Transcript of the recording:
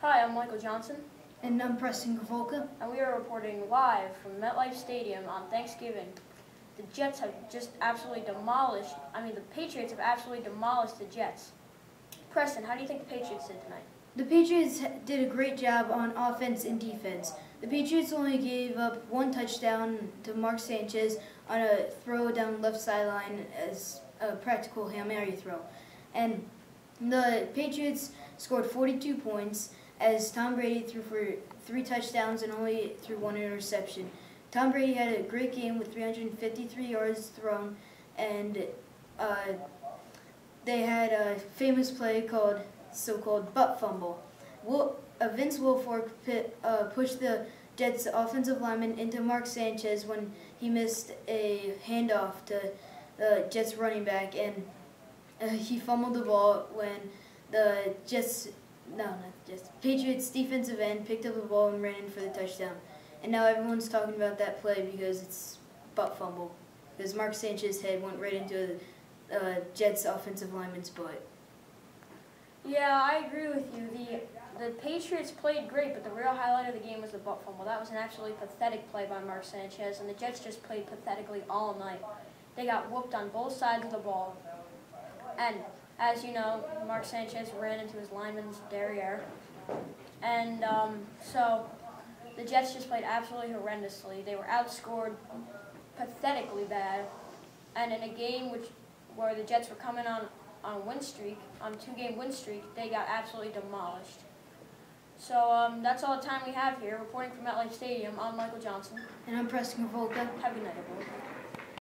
Hi, I'm Michael Johnson, And I'm Preston Gavolka. and we are reporting live from MetLife Stadium on Thanksgiving. The Jets have just absolutely demolished, I mean, the Patriots have absolutely demolished the Jets. Preston, how do you think the Patriots did tonight? The Patriots did a great job on offense and defense. The Patriots only gave up one touchdown to Mark Sanchez on a throw down left sideline as a practical Hail Mary throw. And the Patriots scored 42 points as Tom Brady threw for three touchdowns and only threw one interception. Tom Brady had a great game with 353 yards thrown, and uh, they had a famous play called so-called butt fumble. Wil- uh, Vince Wilfork pit, uh, pushed the Jets' offensive lineman into Mark Sanchez when he missed a handoff to the Jets running back, and uh, he fumbled the ball when the Jets, no, not just Patriots defensive end picked up the ball and ran in for the touchdown. And now everyone's talking about that play because it's butt fumble. Because Mark Sanchez's head went right into the Jets' offensive lineman's butt. Yeah, I agree with you. The the Patriots played great, but the real highlight of the game was the butt fumble. That was an absolutely pathetic play by Mark Sanchez, and the Jets just played pathetically all night. They got whooped on both sides of the ball. And as you know, Mark Sanchez ran into his lineman's derriere. And um, so the Jets just played absolutely horrendously. They were outscored pathetically bad. And in a game which where the Jets were coming on on a win streak, on two-game win streak, they got absolutely demolished. So um, that's all the time we have here. Reporting from MetLife Stadium, I'm Michael Johnson. And I'm Preston Volka. Have a good night, everyone.